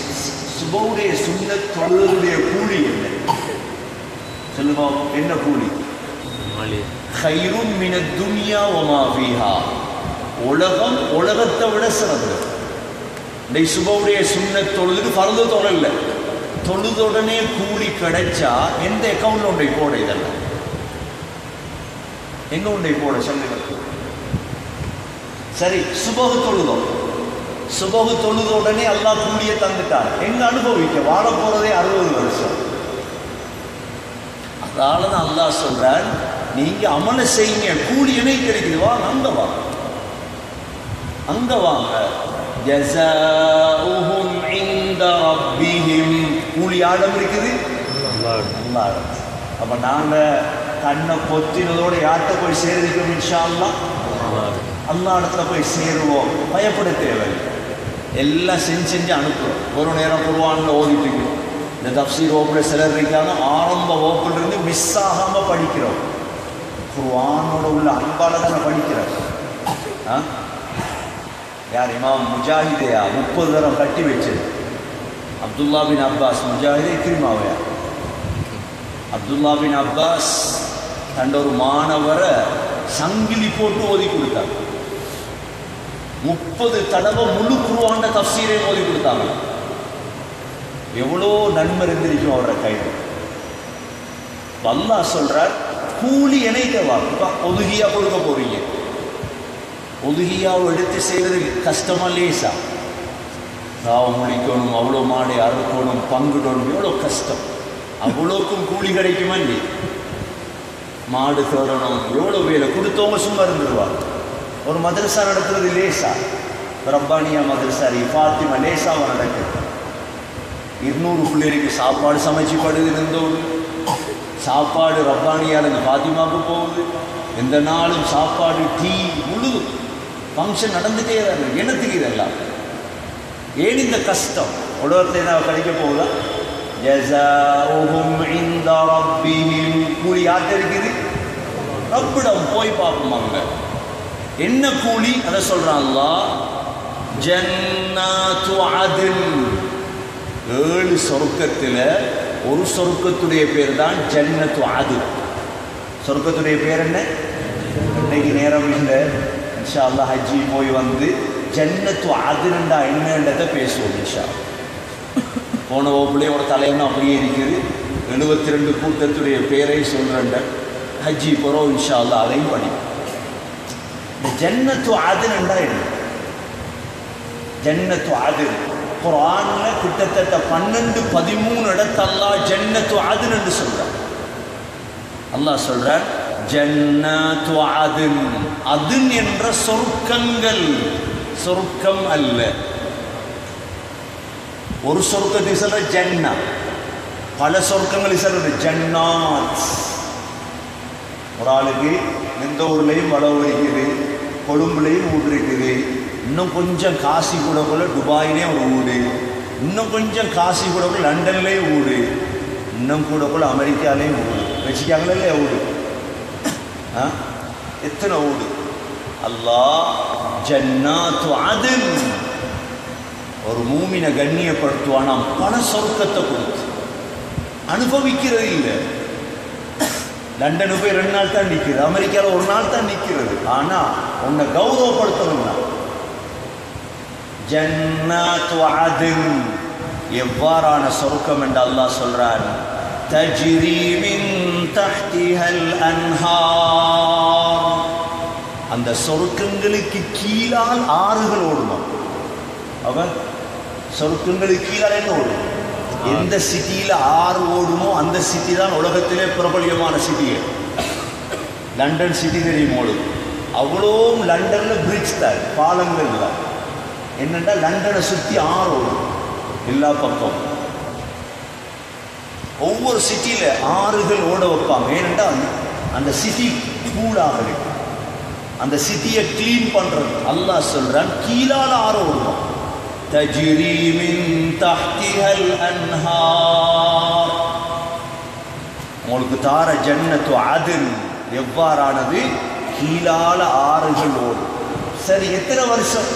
சுபவுடைய சுண்ணத் தொழுதுடைய கூலி என்ன? சொல்லுமா என்ன கூலி? ஹைரும் மின துனியா ஒமா உலகம் உலகத்தை விட சிறந்தது. இந்த சுபவுடைய சுண்ண தொழுது பறந்து தொழல தொழுதுடனே கூலி கிடைச்சா எந்த அக்கௌண்ட்ல உண்டை போட இதெல்லாம்? எங்க உண்டை போட? சொல்லுங்க. சரி சுபகு தொழுதோம். சுபகு தொழுத உடனே அல்லாஹ் கூலியை தந்துட்டார் எங்க அனுபவிக்க? வாழ போறதே அறுபது வருஷம். அதனால தான் அல்லாஹ் சொல்றார் நீங்க அமன செய்யுங்க. கூலி என்னை கிடைக்குது. வா அங்க வா அங்க வாங்க. ஜசாஉஹும் இந்த ரப்பிஹிம். கூலி ஆடம் இருக்குது நல்லா இருக்கு அப்ப நாங்க கண்ணை பொத்தினதோட யார்கிட்ட போய் சேருவிக்கோம் இன்ஷா அல்லாஹ் அல்லா இடத்துல போய் சேருவோம். பயப்பட தேவை எல்லாம் செஞ்சு செஞ்சு அனுப்புறோம். ஒரு நேரம் குருவான்ல ஓதிட்டு இருக்கிறோம். இந்த தப்சீர் ஓப்பில் சிலர் இருக்காங்க. ஆரம்ப ஓப்பில் இருந்து மிஸ் ஆகாம படிக்கிறோம். குருவானோட உள்ள அன்பால தானே படிக்கிறோம். ஆ? யார் இமாம் முஜாஹிதையா முப்பது தரம் கட்டி வச்சது. அப்துல்லா பின் அப்பாஸ் முஜாஹிதே கிரிமாவையா அப்துல்லா பின் அப்பாஸ் தண்ட ஒரு மாணவரை சங்கிலி போட்டு ஓதி கொடுத்தாங்க. முப்பது தடவை முழு குருவாண்ட தப்சீரை ஓதி கொடுத்தாங்க. எவ்வளோ நன்மை இருந்திருக்கும் அவரோட கையில். வல்லா சொல்றார் கூலி இணைக்கவா ஒதுகியா கொடுக்க போறீங்க. ஒதுகியாவை எடுத்து செய்வது கஷ்டமா லேசா? ராவம் முடிக்கணும் அவ்வளோ மாடை அறுக்கணும் பங்குடணும் எவ்வளோ கஷ்டம்? அவ்வளோக்கும் கூலி கிடைக்குமா இல்லையே? மாடு தோறணும் எவ்வளோ வேலை? கொடுத்தவங்க சும்மா இருந்துருவாங்க. ஒரு மதரசா நடத்துறது லேசா? ரப்பானியா மதரசா ஃபாத்திமா லேசாவை நடக்குது? இருநூறு பிள்ளைகளுக்கு சாப்பாடு சமைச்சு படுது இருந்தோடு சாப்பாடு ரப்பானியால் இந்த ஃபாத்திமாவுக்கு போகுது. எந்த நாளும் சாப்பாடு டீ முழு ஃபங்க்ஷன் நடந்துகிட்டே தான் இருக்கு. என்னத்துக்கு இதெல்லாம்? ஏன் இந்த கஷ்டம்? உலகத்தில் நான் கிடைக்க போகுதா? கூலி யார்கிட்ட இருக்குது? ரப்பிடம் போய் பார்ப்போம் அங்க. என்ன கூலி? அதை சொல்கிறாங்களா அல்லாஹ். ஜன்னாத்து ஏழு சொர்க்கத்தில் ஒரு சொர்க்கத்துடைய பேர் தான் ஜன்னத்து அது சொர்க்கத்துடைய பேர் என்ன? இன்னைக்கு நேரம் இல்லை. இன்ஷா அல்லாஹ் ஹஜ்ஜி போய் வந்து ஜன்னத்து அதுனண்டா என்னன்றதை பேசுவோம் இன்ஷா போன வகுப்புலேயே ஒரு தலைவன் அப்படியே இருக்குது எழுபத்தி ரெண்டு கூட்டத்துடைய பேரை சொல்கிறேன் ஹஜ்ஜி போகிறோம் இன்ஷா அல்லாஹ் அதையும் படி இந்த ஜன்னத்து அதுனண்டா என்ன ஜன்னத்து அது குரான்ல கிட்டத்தட்ட பன்னெண்டு பதிமூணு இடத்தல்லா ஜன்னத்து அதுன்னு என்று சொல்றான் அல்லாஹ் சொல்றான் ஜன்னாத்து அதுன் அதுன் என்ற சொர்க்கங்கள். சொர்க்கம் அல்ல. ஒரு சொர்க்கத்தை சொல்ற ஜன்னா. பல சொர்க்கங்களை சொல்றது ஜன்னாத். ஒரு ஆளுக்கு எந்த ஊர்லேயும் வளவு இருக்குது கொழும்புலையும் வீடு இருக்குது. இன்னும் கொஞ்சம் காசி கூட போல துபாயிலே ஒரு வீடு இன்னும் கொஞ்சம் காசி கூட போல லண்டன்லேயும் வீடு இன்னும் கூட போல அமெரிக்காலேயும் வீடு வச்சுக்காங்களே இல்லையா எத்தனை ஓடு அல்லாஹ் ஜன்னாத்து அதில் ஒரு மூமினை கண்ணியப்படுத்துவானாம் பண சொர்க்கத்தை கொடுத்து அனுபவிக்கிறது இல்லை லண்டனு போய் ரெண்டு நாள் தான் நிற்கிறது அமெரிக்காவில் ஒரு நாள் தான் நிற்கிறது ஆனால் உன்னை கௌரவப்படுத்தணும்னா ஜன்னாத் அதின் எவ்வாறான சொர்க்கம் என்று அல்லாஹ் சொல்கிறான் தஜ்ரி மின் தஹ்திஹல் அன்ஹார் அந்த சொருக்கங்களுக்கு கீழால் ஆறுகள் ஓடுமா அவன் சொருக்கங்களுக்கு கீழால் என்ன ஓடும்? எந்த சிட்டியில் ஆறு ஓடுமோ அந்த சிட்டி தான் உலகத்திலே பிரபலியமான சிட்டி லண்டன் சிட்டி தெரியும் ஓடுது அவ்வளோ லண்டனில் பிரிட்ஜ் தான் பாலங்கள் தான். என்னென்னா லண்டனை சுற்றி ஆறு ஓடும். எல்லா பக்கம் ஒவ்வொரு சிட்டியில் ஆறுகள் ஓட வைப்பாங்க ஏனென்றால் அந்த சிட்டி கூலாக இருக்கு அந்த சிட்டியை க்ளீன் பண்ணுறது அல்லாஹ் சொல்கிறான் கீழால ஆறு ஓடுவான் تجري من تحتها الأنهار உங்களுக்கு தார ஜன்னத்து அதில் எவ்வாறானது கீழால ஆறுகள் ஓடும் சரி எத்தனை வருஷம்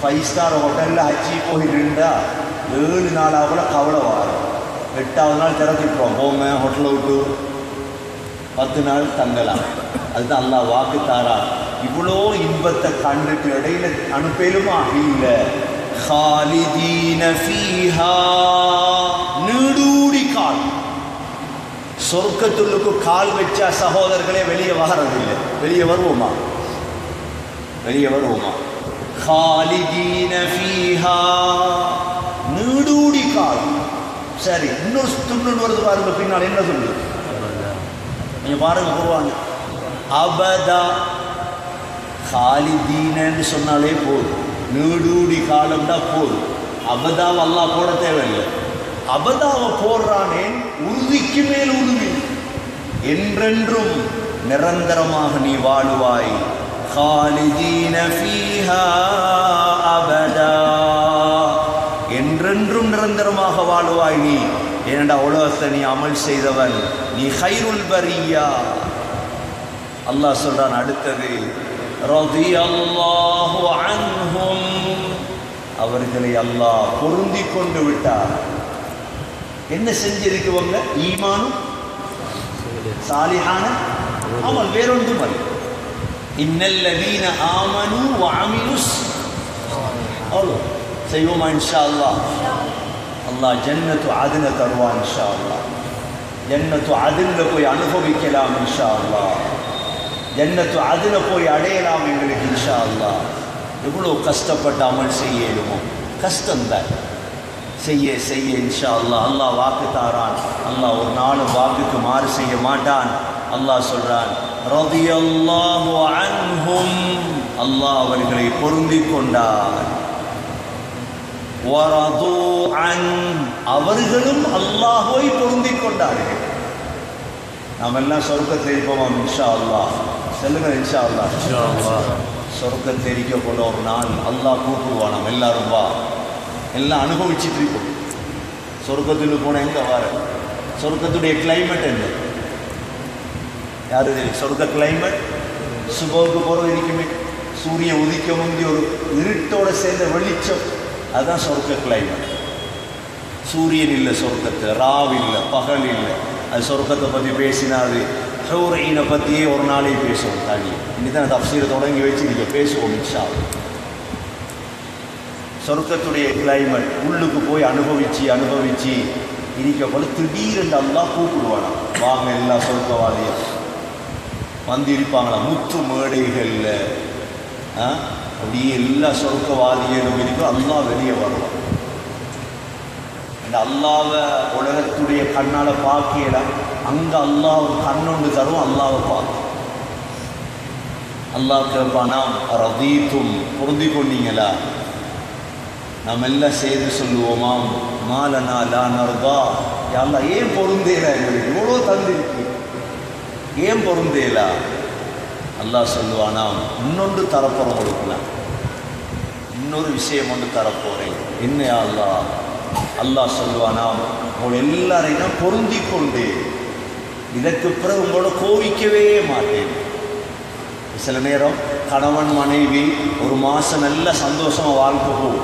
ஃபைவ் ஸ்டார் ஹோட்டலில் அச்சி போய் நின்றா ஏழு நாளாக கூட கவலை வரும் எட்டாவது நாள் திறந்துட்டுருவோம் போங்க ஹோட்டலை விட்டு பத்து நாள் தங்கலாம் அதுதான் அல்லாஹ் வாக்கு தாரா இவ்வளோ இன்பத்தை கண்டுட்டு இடையில அனுப்பலுமா இல்லை خالدين فيها நீடூடி கால் சொர்க்கத்துள்ளுக்கு கால் வச்சா சகோதரர்களே வெளியே வர்றதில்லை வெளியே வருவோமா வெளியே வருவோமா خالدين فيها நீடூடி கால் சரி இன்னொரு துண்ணுன்னு வருது பாருங்க பின்னால் என்ன சொல்லு கொஞ்சம் பாருங்க போடுவாங்க. அபதா காலிதீனன்னு சொன்னாலே போதும். நீடூடி காலம்னா போதும். அபதாவை அல்லா போட தேவையில்லை. அபதாவை போடுறானே உறுதிக்கு மேல் உறுதி. என்றென்றும் நிரந்தரமாக நீ வாழுவாய். காலிதீன ஃபீஹா அபதா. நிரந்தரமாக வாழுவாய் நீ. ஏனடா உலகத்தை நீ அமல் செய்தவன். நீ ஹைருல் பரியா. அல்லாஹ் சொல்றான் அடுத்தது அவர்களை அல்லாஹ் பொருந்தி கொண்டு விட்டார். என்ன செஞ்சிருக்குவங்க ஈமானும் சாலிஹான அமல் வேறொன்றும் அல்ல இன்னல்லதீன ஆமனு வாமினுஸ் அவ்வளோ செய்வோமா இன்ஷா அல்லாஹ்? அல்லாஹ் ஜன்னத்து அதுன தருவான் இன்ஷா அல்லாஹ் ஜன்னத்து அதில் போய் அனுபவிக்கலாம் இன்ஷா அல்லாஹ் ஜன்னத்து அதில் போய் அடையலாம் எங்களுக்கு இன்ஷா அல்லா எவ்வளோ கஷ்டப்பட்டு அமல் செய்யணுமோ கஷ்டம்தான் செய்ய செய்ய இன்ஷா அல்லா அல்லாஹ் வாக்கு தாரான். அல்லாஹ் ஒரு நாளும் வாக்குக்கு மாறு செய்ய மாட்டான். அல்லாஹ் சொல்கிறான் ரதியல்லாஹு அன்ஹும். அல்லாஹ் அவர்களை பொருந்தி கொண்டான். அவர்களும் அல்லாஹுவை பொருந்திக் கொண்டார்கள். நாம் எல்லாம் சொர்க்கத்தை இருப்போம் இன்ஷா அல்லா செல்லுங்க இன்ஷா அல்லா சொர்க்கத்தை இருக்க போல ஒரு நாள் அல்லாஹ் கூப்பிடுவா நம்ம எல்லாரும் வா. எல்லாம் அனுபவிச்சுட்டு இருக்கோம். சொர்க்கத்துக்கு போன எங்கே வர? சொர்க்கத்துடைய கிளைமேட் என்ன? யாரு? சொர்க்க கிளைமேட் சுபவுக்கு போகிறது இருக்குமே சூரியன் உதிக்க முந்தி ஒரு இருட்டோட சேர்ந்த வெளிச்சம். அதுதான் சொர்க்க கிளைமேட் சூரியன் இல்லை சொர்க்கத்தை ராவ் இல்லை பகல் இல்லை. அது சொர்க்கத்தை பற்றி பேசினா அது ஹூரைனை பற்றியே ஒரு நாளே பேசுவோம் தனி. இனிதான் தான் தப்சீரை தொடங்கி வச்சு நீங்கள் பேசுவோம் இன்ஷா சொர்க்கத்துடைய கிளைமேட் உள்ளுக்கு போய் அனுபவிச்சு அனுபவிச்சு இருக்கப்போல திடீரென்று அல்லா கூப்பிடுவானா? வாங்க எல்லா சொர்க்கவாதியும் வந்து இருப்பாங்களா? முத்து மேடைகளில். ஆ, அப்படியே எல்லா சொர்க்கவாதிகளும் இருக்கும் அல்லாஹ் வெளியே வருவான். இந்த அல்லாவை உலகத்துடைய கண்ணால் பார்க்கலாம் அங்கே அல்லாஹ் கண்ணொண்டு தரும் அல்லாவை பார்க்கும் அல்லாஹ் கேட்பானா ரதீத்தும் பொருந்தி கொண்டீங்களா? நம்ம எல்லாம் செய்து சொல்லுவோமாம். மாலனா லா நர்தா. யாழ்லா ஏன் பொருந்தேல எங்களுக்கு? இவ்வளோ தந்திருக்கு ஏன் பொருந்தேலா? அல்லாஹ் சொல்லுவானா இன்னொன்று தரப்போகிறோம் கொடுக்கலாம் இன்னொரு விஷயம் ஒன்று தரப்போகிறேன் என்ன அல்லாஹ்? அல்லாஹ் சொல்லுவானா உங்களை எல்லாரையும் பொருந்தி கொண்டு இதற்கு பிறகு உங்களோட கோவிக்கவே மாட்டேன். சில நேரம் கணவன் மனைவி ஒரு மாதம் நல்ல சந்தோஷமாக வாழ்க்கை போகும்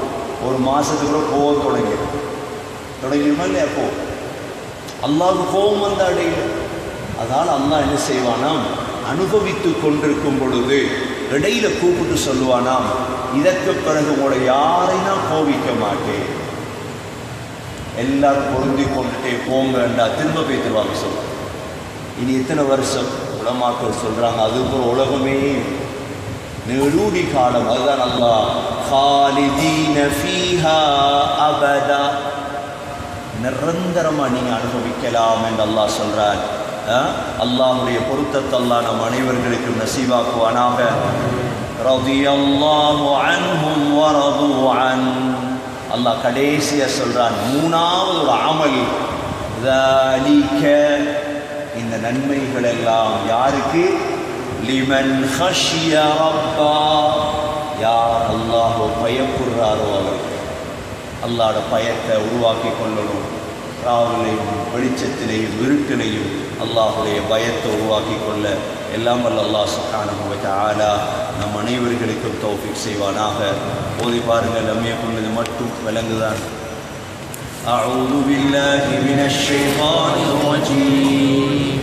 ஒரு மாதத்துக்குள்ள கோவம் தொடங்கிடும். தொடங்கிடுமா இல்லையா போ அல்லாவுக்கு கோபம் வந்த அடையில. அதனால் அல்லாஹ் என்ன செய்வானா அனுபவித்து கொண்டிருக்கும் பொழுது இடையில கூப்பிட்டு சொல்லுவானாம் இதற்கு பிறகு உங்களை யாரை நான் கோவிக்க மாட்டேன். எல்லாரும் பொருந்தி கொண்டுட்டே போங்கண்டா திரும்ப பேத்துருவாங்க சொல்ல. இனி எத்தனை வருஷம் உலமாக்கள் சொல்கிறாங்க அது ஒரு உலகமே நெடுடி காலம் அதுதான் நல்லா ஹாலிதீன ஃபீஹா அபதா. நிரந்தரமாக நீங்கள் அனுபவிக்கலாம் என்று அல்லாஹ் சொல்கிறார் அல்லாஹுடைய பொருத்தத்தல்லா நம் அனைவர்களுக்கும் நசீவாக்குவானாக அல்லாஹ் கடைசியாக சொல்கிறான் மூணாவது ஒரு அமல். இந்த நன்மைகள் எல்லாம் யாருக்கு? லிமன் யார் அல்லாஹோ பயப்படுறாரோ அவர் அல்லாட பயத்தை உருவாக்கி கொள்ளணும். ராவிலையும் வெளிச்சத்திலையும் இருட்டிலையும் அல்லாஹுடைய பயத்தை உருவாக்கி கொள்ள எல்லாம் வல்ல அல்லாஹ் சுப்ஹானஹு வ தஆலா நம் அனைவர்களுக்கும் தௌஃபீக் செய்வானாக ஓதி பாருங்கள் லம்ய கொண்டது மட்டும் விளங்குதான் أعوذ بالله من الشيطان الرجيم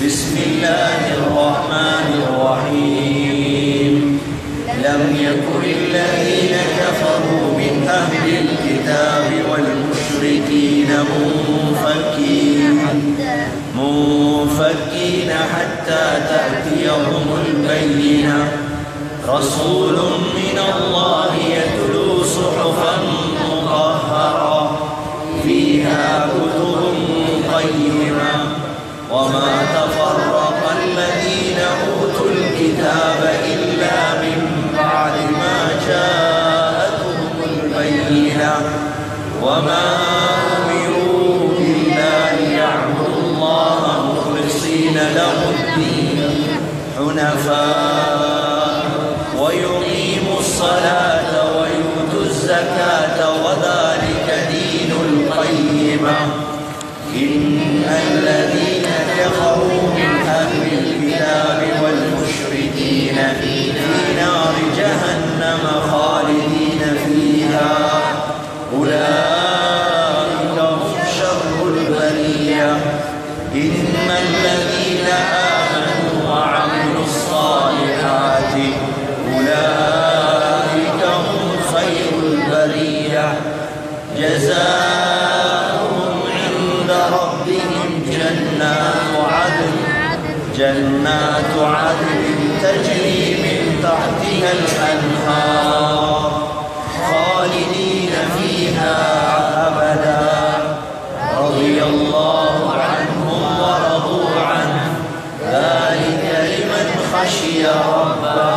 بسم الله الرحمن الرحيم لم يكن الذين كفروا من أهل الكتاب والمشركين منفكين. منفكين حتى تأتيهم البينة. رسول من الله يتلو صحفا مطهرة. فيها كتب قيمة. وما تفرق الذين أوتوا الكتاب وما عدن تجري من تحتها الأنهار. خالدين فيها أبدا رضي الله عنهم ورضوا عنه ذلك لمن خشي ربه